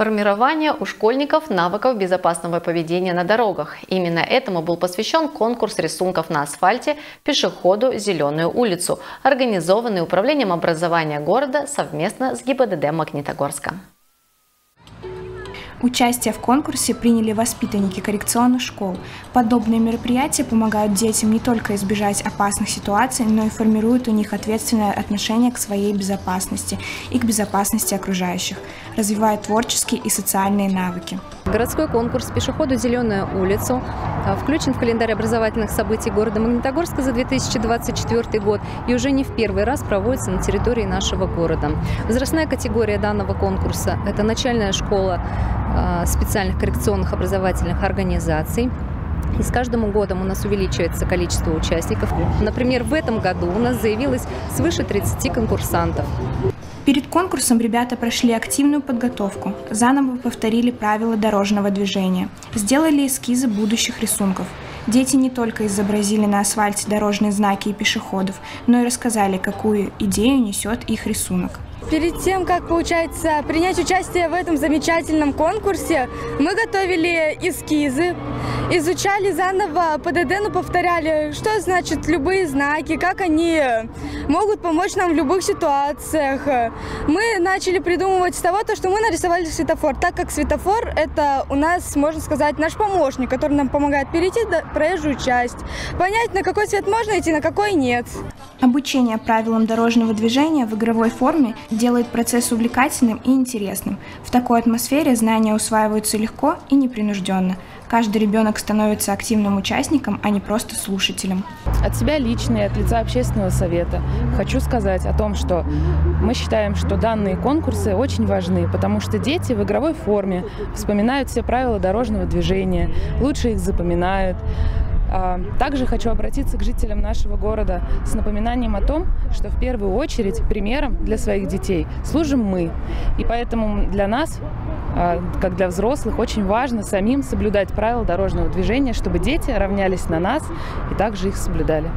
Формирование у школьников навыков безопасного поведения на дорогах. Именно этому был посвящен конкурс рисунков на асфальте «Пешеходу Зеленую улицу», организованный Управлением образования города совместно с ГИБДД Магнитогорска. Участие в конкурсе приняли воспитанники коррекционных школ. Подобные мероприятия помогают детям не только избежать опасных ситуаций, но и формируют у них ответственное отношение к своей безопасности и к безопасности окружающих, развивают творческие и социальные навыки. Городской конкурс «Пешеходу Зеленую улицу» а, включен в календарь образовательных событий города Магнитогорска за 2024 год и уже не в первый раз проводится на территории нашего города. Возрастная категория данного конкурса – это начальная школа специальных коррекционных образовательных организаций. И с каждым годом у нас увеличивается количество участников. Например, в этом году у нас заявилось свыше 30 конкурсантов. Перед конкурсом ребята прошли активную подготовку, заново повторили правила дорожного движения, сделали эскизы будущих рисунков. Дети не только изобразили на асфальте дорожные знаки и пешеходов, но и рассказали, какую идею несет их рисунок. Перед тем, как, получается, принять участие в этом замечательном конкурсе, мы готовили эскизы, изучали заново ПДД, но повторяли, что значит любые знаки, как они могут помочь нам в любых ситуациях. Мы начали придумывать с того, что мы нарисовали светофор, так как светофор – это у нас, можно сказать, наш помощник, который нам помогает перейти проезжую часть, понять, на какой свет можно идти, на какой нет. Обучение правилам дорожного движения в игровой форме делает процесс увлекательным и интересным. В такой атмосфере знания усваиваются легко и непринужденно. Каждый ребенок становится активным участником, а не просто слушателем. От себя лично и от лица общественного совета хочу сказать о том, что мы считаем, что данные конкурсы очень важны, потому что дети в игровой форме вспоминают все правила дорожного движения, лучше их запоминают, также хочу обратиться к жителям нашего города с напоминанием о том, что в первую очередь примером для своих детей служим мы. И поэтому для нас, а, как для взрослых, очень важно самим соблюдать правила дорожного движения, чтобы дети равнялись на нас и также их соблюдали.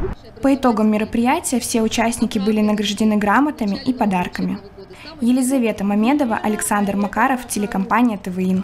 По итогам мероприятия все участники были награждены грамотами и подарками. Елизавета Мамедова, Александр Макаров, телекомпания ТВИН.